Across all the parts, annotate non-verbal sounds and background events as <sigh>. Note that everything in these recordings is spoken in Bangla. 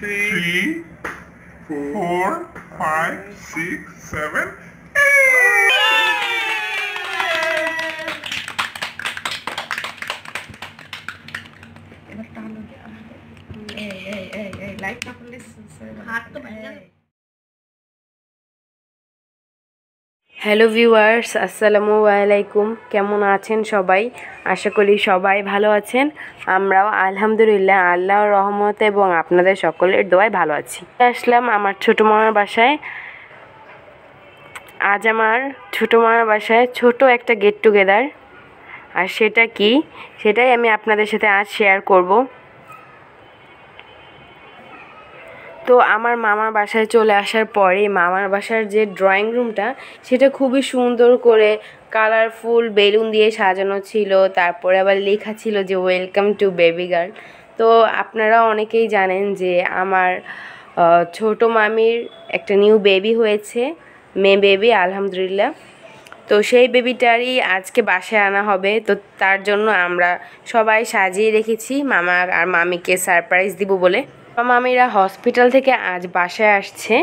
three, four, five, six, seven, eight. Hey, hey, hey, hey, like listen. Heart to hello viewers, আসসালামু আলাইকুম। কেমন আছেন সবাই? আশা করি সবাই ভালো আছেন। আমরাও আলহামদুলিল্লাহ আল্লাহর রহমত এবং আপনাদের সকলের দোয়ায় ভালো আছি। আসলাম আমার ছোটো মামার বাসায়। আজ আমার ছোটো মামার বাসায় ছোট একটা গেট টুগেদার আর সেটা কি? সেটাই আমি আপনাদের সাথে আজ শেয়ার করব। তো আমার মামার বাসায় চলে আসার পরে মামার বাসার যে ড্রয়িং রুমটা সেটা খুবই সুন্দর করে কালারফুল বেলুন দিয়ে সাজানো ছিল, তারপরে আবার লেখা ছিল যে ওয়েলকাম টু বেবি গার্ল তো আপনারা অনেকেই জানেন যে, আমার ছোট মামির একটা নিউ বেবি হয়েছে, মেয়ে বেবি আলহামদুলিল্লাহ। তো সেই বেবিটারই আজকে বাসায় আনা হবে, তো তার জন্য আমরা সবাই সাজিয়ে রেখেছি, মামা আর মামিকে সারপ্রাইজ দিব বলে। মামিরা হসপিটাল থেকে আজ বাসায় আসছে।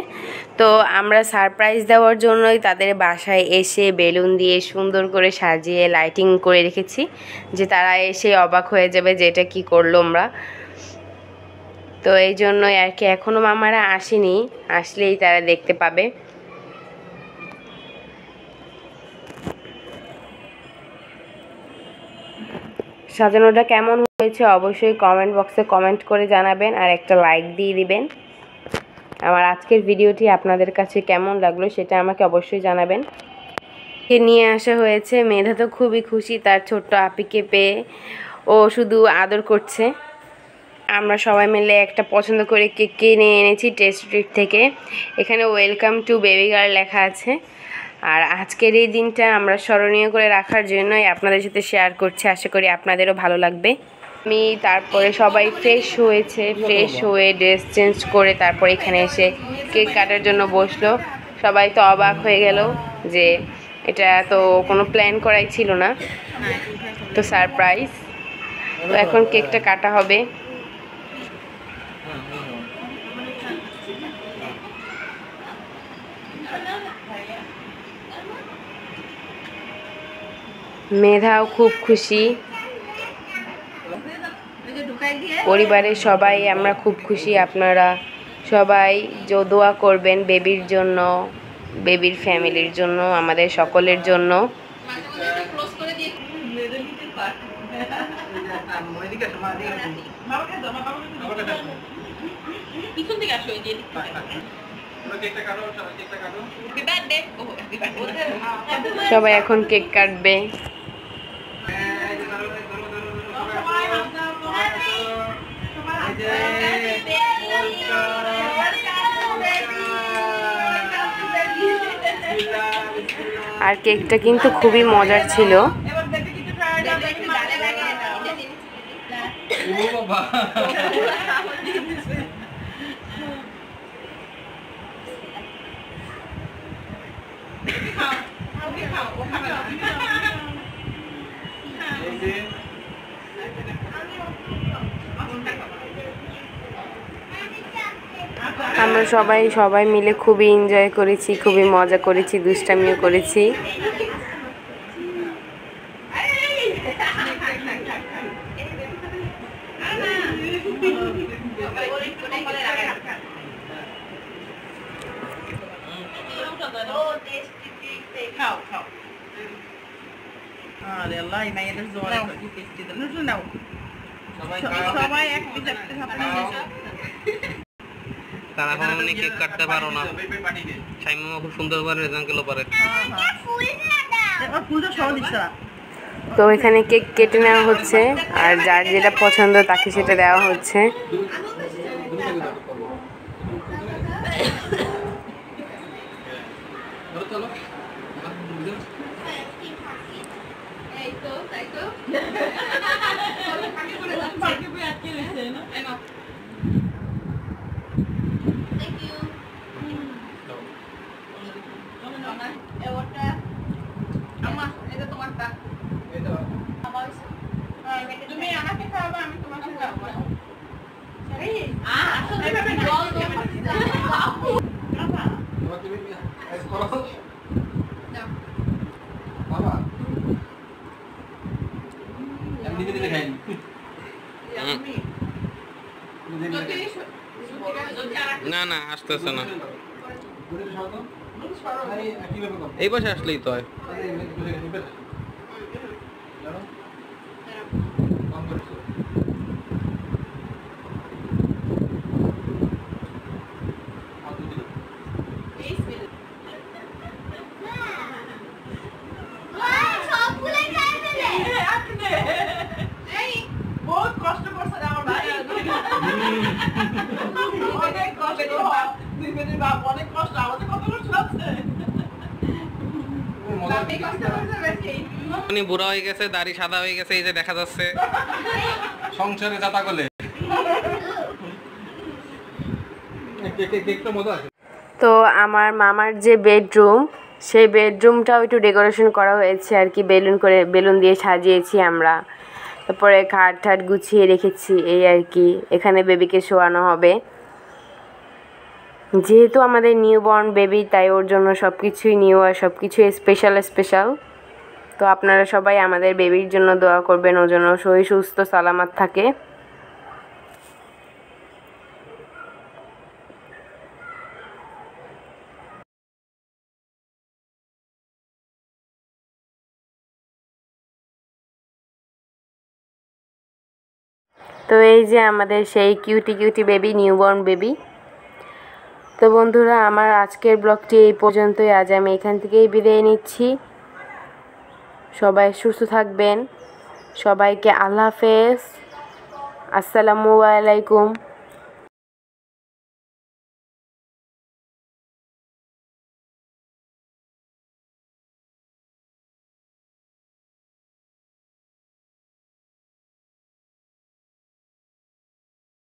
তো আমরা সারপ্রাইজ দেওয়ার জন্যই তাদের বাসায় এসে বেলুন দিয়ে সুন্দর করে সাজিয়ে লাইটিং করে রেখেছি, যে তারা এসে অবাক হয়ে যাবে যে এটা কী করল আমরা তো এই জন্যই আর কি এখনও মামারা আসেনি, আসলেই তারা দেখতে পাবে। সাজানোটা কেমন হয়েছে অবশ্যই কমেন্ট বক্সে কমেন্ট করে জানাবেন আর একটা লাইক দিয়ে দিবেন। আমার আজকের ভিডিওটি আপনাদের কাছে কেমন লাগল সেটা আমাকে অবশ্যই জানাবেন। কে নিয়ে আসা হয়েছে, মেধা তো খুবই খুশি, তার ছোট্ট আপিকে পেয়ে ও শুধু আদর করছে। আমরা সবাই মিলে একটা পছন্দ করে কেক কিনে এনেছি টেস্ট স্ট্রিট থেকে। এখানে ওয়েলকাম টু বেবি গার্ল লেখা আছে। আর আজকের এই দিনটা আমরা স্মরণীয় করে রাখার জন্যই আপনাদের সাথে শেয়ার করছি। আশা করি আপনাদেরও ভালো লাগবে। আমি তারপরে সবাই ফ্রেশ হয়েছে ফ্রেশ হয়ে ড্রেস চেঞ্জ করে তারপরে এখানে এসে কেক কাটার জন্য বসল। সবাই তো অবাক হয়ে গেল যে এটা তো কোনো প্ল্যান করাই ছিল না। তো সারপ্রাইজ তো এখন কেকটা কাটা হবে। মেধাও খুব খুশি। পরিবারের সবাই আমরা খুব খুশি, আপনারা সবাই দোয়া করবেন বেবির জন্য, বেবির ফ্যামিলির জন্য, আমাদের সকলের জন্য। সবাই এখন কেক কাটবে। আর কেকটা কিন্তু খুবই মজার ছিল। <laughs> <laughs> আমরা সবাই সবাই মিলে খুবই এনজয় করেছি খুবই মজা করেছি দুষ্টামিও করেছি। সবাই এক তারা এখন কেক কাটতে পারো না। সাইমা খুব সুন্দর করে রেজাঙ্কেলও পারে। তো এখানে কেক কেটে নেওয়া হচ্ছে আর যার যেটা পছন্দ তাকে সেটা দেওয়া হচ্ছে। তুমি আমাকে না না আসতেছে না। ঘুরে সরো তো আরে কীভাবে কম এই পাশে আসলেই তো হয় আরে ঘুরে ঘুরে জানো কম করছ হাত দিলে বহুত কষ্ট করছে আমার ভাই অনেক কষ্ট বাপ অনেক কষ্ট আমাদের কত কষ্ট আছে উনি বুড়া হয়ে গেছে দাড়ি সাদা হয়ে গেছে এই যে দেখা যাচ্ছে। সংসারে যাতা তো আমার মামার যে বেডরুম সেই বেডরুমটাও একটু ডেকোরেশন করা হয়েছে আর কি বেলুন করে বেলুন দিয়ে সাজিয়েছি আমরা। তারপরে খাট ঠাট গুছিয়ে রেখেছি এই আর কি এখানে বেবিকে শোয়ানো হবে। যেহেতু আমাদের নিউ বর্ন বেবি তাই ওর জন্য সব কিছুই নিউ আর সব কিছুই স্পেশাল স্পেশাল তো আপনারা সবাই আমাদের বেবির জন্য দোয়া করবেন, ওর জন্য শরীর সুস্থ, সালামাত থাকে। তো এই যে আমাদের সেই cutie cutie baby newborn baby তো বন্ধুরা, আমার আজকের ব্লগটি এই পর্যন্তই। আজ আমি এখান থেকেই বিদায় নিচ্ছি। সবাই সুস্থ থাকবেন। সবাইকে আল্লাহ হাফেজ। আসসালামু আলাইকুম।